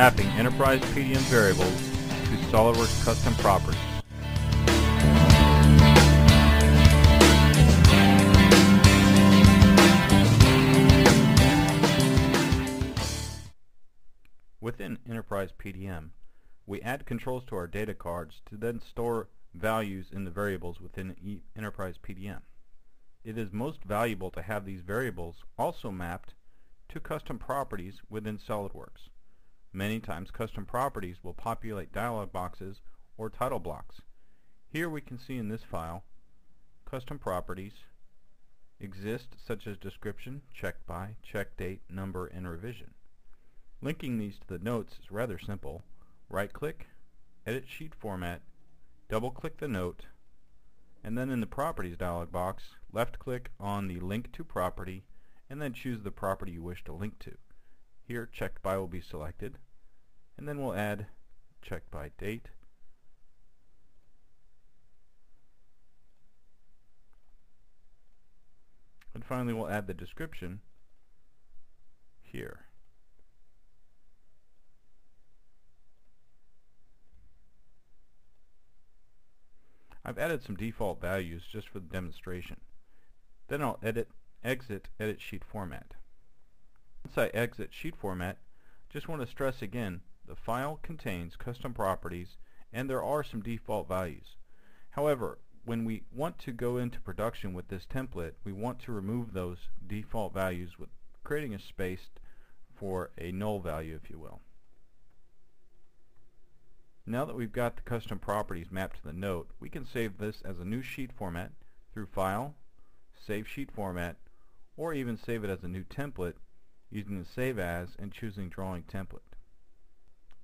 mapping Enterprise PDM variables to SOLIDWORKS custom properties. Within Enterprise PDM, we add controls to our data cards to then store values in the variables within e Enterprise PDM. It is most valuable to have these variables also mapped to custom properties within SOLIDWORKS. Many times custom properties will populate dialog boxes or title blocks. Here we can see in this file custom properties exist such as description, check by, check date, number, and revision. Linking these to the notes is rather simple. Right click, edit sheet format, double click the note, and then in the properties dialog box left click on the link to property and then choose the property you wish to link to. Here checked by will be selected and then we'll add check by date and finally we'll add the description here. I've added some default values just for the demonstration. Then I'll edit, exit edit sheet format. Once I exit sheet format, just want to stress again, the file contains custom properties and there are some default values. However, when we want to go into production with this template, we want to remove those default values with creating a space for a null value, if you will. Now that we've got the custom properties mapped to the note, we can save this as a new sheet format through File, Save Sheet Format, or even save it as a new template using the Save As and choosing Drawing Template.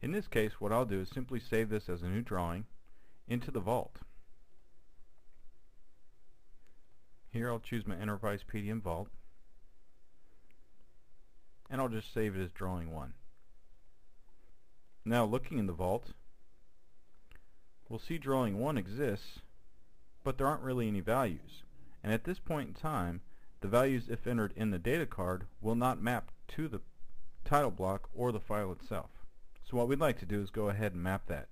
In this case, what I'll do is simply save this as a new drawing into the Vault. Here I'll choose my Enterprise PDM Vault, and I'll just save it as Drawing 1. Now looking in the Vault, we'll see drawing 1 exists, but there aren't really any values. And at this point in time, the values if entered in the data card will not map to the title block or the file itself. So what we'd like to do is go ahead and map that.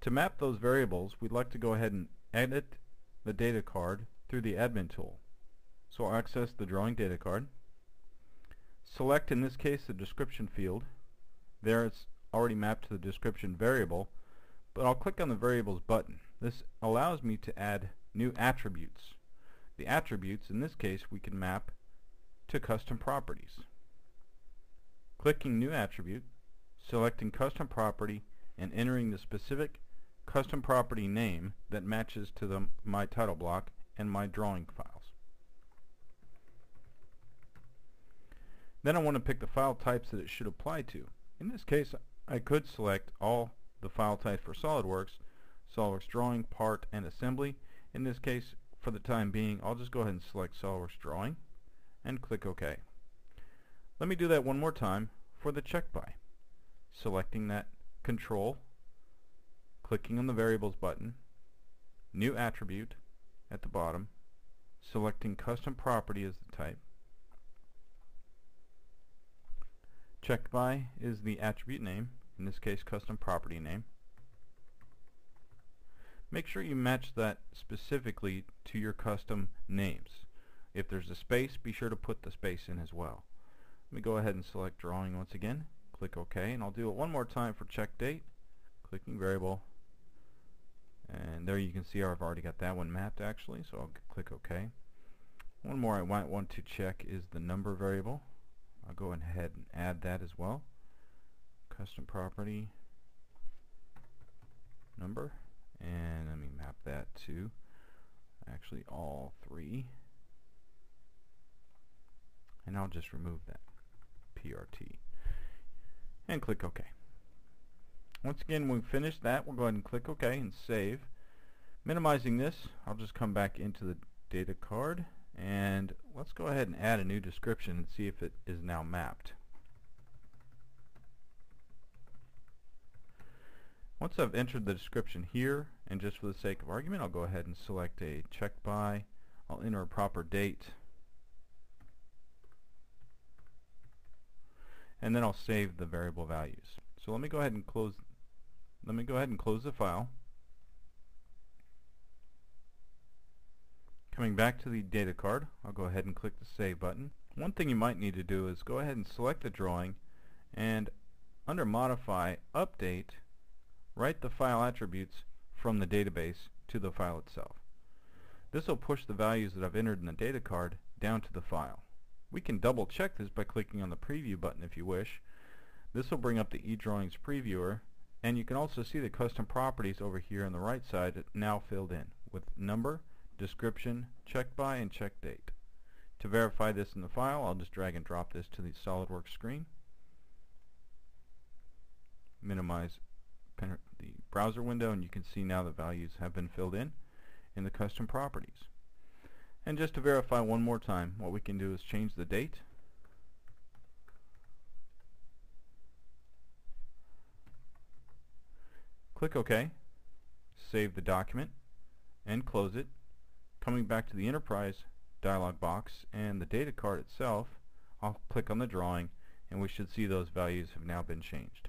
To map those variables, we'd like to go ahead and edit the data card through the admin tool. So I'll access the drawing data card, select in this case the description field. There it's already mapped to the description variable, but I'll click on the variables button. This allows me to add new attributes. The attributes, in this case, we can map to custom properties. Clicking new attribute, selecting custom property, and entering the specific custom property name that matches to the my title block and my drawing files. Then I want to pick the file types that it should apply to. In this case, I could select all the file types for SOLIDWORKS, SOLIDWORKS Drawing, Part, and Assembly. In this case, for the time being, I'll just go ahead and select SOLIDWORKS Drawing and click OK. Let me do that one more time for the check by. Selecting that control, clicking on the Variables button, New Attribute at the bottom, selecting Custom Property as the type. Check by is the attribute name, in this case custom property name. Make sure you match that specifically to your custom names. If there's a space, be sure to put the space in as well. Let me go ahead and select drawing once again. Click OK, and I'll do it one more time for check date. Clicking variable. And there you can see I've already got that one mapped actually, so I'll click OK. One more I might want to check is the number variable. I'll go ahead and add that as well custom property number and let me map that to actually all three. And I'll just remove that PRT and click OK. Once again when we finish that we'll go ahead and click OK and save. Minimizing this I'll just come back into the data card. And let's go ahead and add a new description and see if it is now mapped Once I've entered the description here, and just for the sake of argument, I'll go ahead and select a check by. I'll enter a proper date. And then I'll save the variable values. So let me go ahead and close let me go ahead and close the file. Coming back to the data card, I'll go ahead and click the Save button. One thing you might need to do is go ahead and select the drawing and under Modify, Update, write the file attributes from the database to the file itself. This will push the values that I've entered in the data card down to the file. We can double check this by clicking on the Preview button if you wish. This will bring up the eDrawings previewer and you can also see the custom properties over here on the right side now filled in with number, description, check by, and check date. To verify this in the file, I'll just drag and drop this to the SOLIDWORKS screen. Minimize the browser window and you can see now the values have been filled in in the custom properties. And just to verify one more time, what we can do is change the date. Click OK, save the document, and close it. Coming back to the Enterprise dialog box and the data card itself, I'll click on the drawing and we should see those values have now been changed.